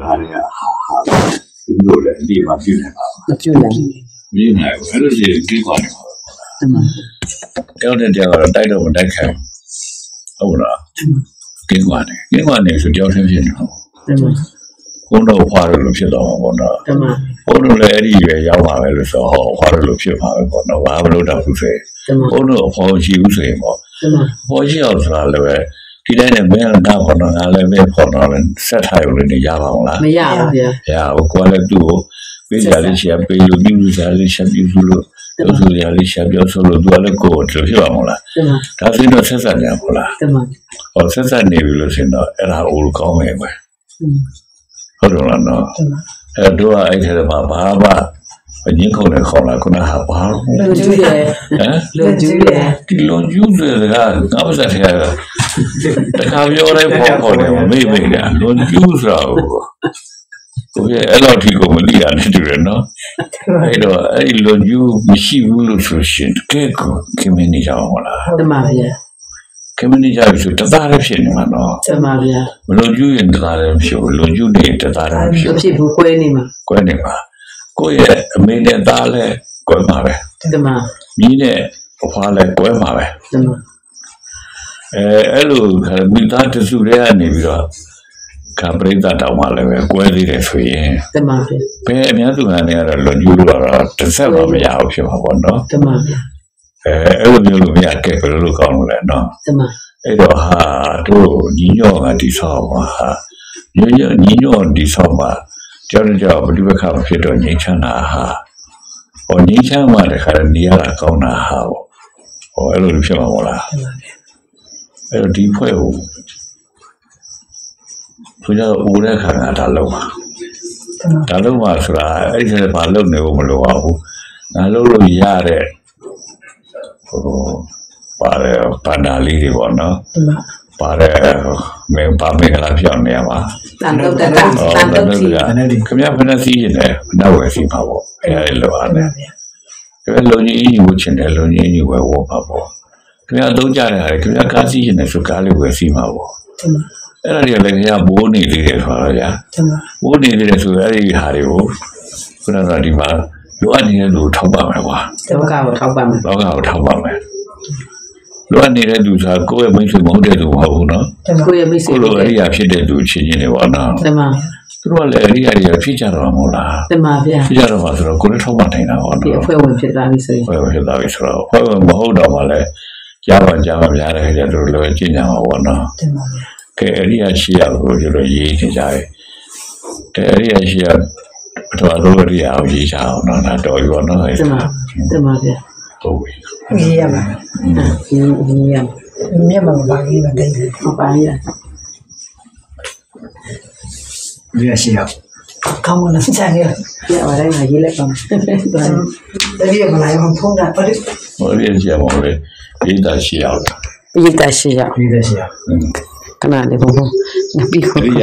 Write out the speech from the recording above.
ဒါတွေကဟာဟာဒီလိုလေဒီမှာပြနေပါမကျွနိုင်မင်းနိုင်ဘူးအဲ့လိုကြီးကိကွာနေပါတမတယောက်နဲ့တယောက်ကတော့တိုက်တော့မတိုက်ခိုင်းဟုတ်လားကိကွာနေကိကွာနေဆိုတယောက်ချင်းဖြစ်နေဟုတ်တမဘုန်းတော်ဖွာလို့ဖြစ်တော့မှာပေါ့နော်တမဘုန်းတော်လည်းအဲ့ဒီပဲရောက်ပါပဲလို့ဆိုဟောဖွာလို့ဖြစ်ပါပဲပေါ့နော်ဘာမလို့တော့ဘူးဆိုရင်တမဘုန်းတော်အဖော်ရှိဘူးဆိုရင်ပေါ့တမဖော်ရှိအောင်ဆိုတာလည်းပဲ ဒီတိုင်းနဲ့မင်းကတော့ခေါ်တော့ငါလည်းမင်းခေါ်တော့လည်းဆက်ထားရုံနဲ့ရပါအောင်လားမရဘူးဗျာ။ရာဟိုကွာလည်းသူ့ကိုပေးကြလေးရှာပေးလို့ပြုလို့ရှာလေးရှာပြုလို့ပြောဆိုရလေးရှာပြောဆိုလို့သူကလည်းကိုယ်တို့ဖြစ်ပါမလားတမ။ဒါဆိုတော့ဆက်ဆက်နေပါလားတမ။ဟောဆက်ဆက်နေပြီလို့ဆိုတော့အဲ့ဒါအိုးကောင်းမယ်ကွယ်။ဟုတ်တယ်လားနော်တမ။အဲ့တော့အဲ့ဒီမှာဘာမှအငင်းခုန်နေခေါ်လာခုနကဘာလို့လူကျူးတယ်ဟမ်လူကျူးတယ်ဒီလွန်ကျူးတွေကငါ့ပါစတဲ့က တခါပြောလိုက်ပေါ်ပေါ်တယ်မေ့မေ့တာလွန်ကျူးဆိုတာကိုကိုယ်အဲ့လိုဒီကိုမလိရနဲ့တူတယ်နော်အဲ့တော့အဲ့ဒီလွန်ကျူးမရှိဘူးလို့ဆိုရှင်တကယ်ကိုခင်မင်းနေကြအောင်မလားတမဗျာခင်မင်းနေကြပြီဆိုတသားလည်းဖြစ်နေမှာနော်တမဗျာမလွန်ကျူးရင်တသားလည်းဖြစ်ဘူးလွန်ကျူးနေရင်တသားလည်းမဖြစ်မဖြစ်ဘူးကွဲနေမှာဘူးကွဲနေမှာကိုယ့်ရဲ့အမေနဲ့သားလည်းကွဲမှာပဲတမမြင်းနဲ့အဖွားလည်းကွဲမှာပဲတမ အဲအဲ့လိုမိသားတစုတွေကနေပြီးတော့ကပရိသတ်တောင်းမှလည်းပဲကွဲသေးတယ်ဆိုရင်တမဗျာဘယ်အများစုကနေကတော့လွန်ကျူးလို့တော့တစ်ဆက်မှမရဘူးဖြစ်မှာပေါ့နော်တမဗျာအဲအဲ့လိုမျိုးလို့မရခဲ့ဘယ်လိုလုပ်ကောင်းလို့လဲနော်တမအဲ့တော့ဟာတို့ညီညွတ်ကတိဆောက်ပါဟာညီညွတ်ညီညွတ်တိဆောက်ပါကြောက်ကြောက်ဘယ်ဒီဘက်ကမဖြစ်တော့ငြိမ်းချမ်းတာဟာဟောငြိမ်းချမ်းမှတခါတည်းနေရတာကောင်းတာဟာဟောအဲ့လိုဖြစ်မှာမဟုတ်လား အဲ့တော့ဒီဖွဲ့ကိုဘုရားဦးတဲ့ခါကဒါလုံးပါဒါလုံးပါဆိုတာအဲ့ဒီဘာလုံးနေဖို့မလိုပါဘူးငါလုံးလို့ရတဲ့ဟိုပါတယ်ပန္နာလေးတွေပေါ့နော်တမပါတယ်မင်းပါမင်္ဂလာပြောင်းနေရမှာတန်တော့တန်တန်ဟောတော့ဒါစီလည်းခင်ဗျားဖက်စီးရင်လည်းနောက်ဝယ်စီပါပေါ့အဲလိုပါနဲ့ခင်ဗျားလုံကြီးအင်းကြီးဝချင်တယ်လုံကြီးအင်းကြီးဝယ်ဝပါပေါ့ ခင်ဗျားသုံးကြတဲ့ဟာလေခင်ဗျားကားစီးရင်လည်းဆိုကားလေးဝယ်စီပါပေါ့တမအဲ့ဒါတွေကလည်းခင်ဗျားဘိုးနေသေးတယ်ဆိုတော့ဗျာတမဘိုးနေသေးတယ်ဆိုအဲ့ဒီဟာတွေကိုခုနကဒီမှာလိုအပ်နေတဲ့လူထောက်ပါမယ်ကွာတမကတော့ထောက်ပါမယ်လောကကိုထောက်ပါမယ်လိုအပ်နေတဲ့လူဆိုကိုယ့်ရဲ့မိတ်ဆွေမဟုတ်တဲ့လူမဟုတ်ဘူးနော်ကိုရဲ့မိတ်ဆွေကိုလိုအရိယာဖြစ်တဲ့လူချင်းချင်းတွေပေါ့နော်တမသူတို့ကလည်းအရိယာတွေဖြစ်ကြတော့မဟုတ်လားတမဗျာဖြစ်ကြတော့မှဆိုတော့ကိုယ်လည်းထောက်ပံ့နိုင်တာပေါ့ဒီနော်အဖွဲ့ဝင်ဖြစ်သွားပြီဆိုရင်ဘယ်လိုဖြစ်သွားပြီဆိုတော့ဘယ်မဟုတ်တော့မှလည်း ကြားပါကြားပါများတယ်ကြတို့လည်းကျင့်ကြမှာပေါ့နော်တမဗျာကဲအရိယာရှိရလို့ကျတော့ရေးနေကြတယ်တဲ့အရိယာရှိရပထမဆုံးအရိယာကိုရေးချအောင်နော်ဒါတော်ပြီပေါ့နော်တမတမဗျာဟုတ်ပြီရေးရမှာဒီဒီရမျက်မှန်ပါကြီးမတိတ်ဘူးဟုတ်ပါရဲ့ဒီရရှိရကောင်းမလားစံရပြပါတိုင်းမှာရေးလိုက်ပါမယ်တတိယမလာအောင်ဖုန်းတာဘာလို့ဟိုအရိယာရှိရမဟုတ်လေ ရေးတာရှိရအောင်ပိဋကရှိရဒီရ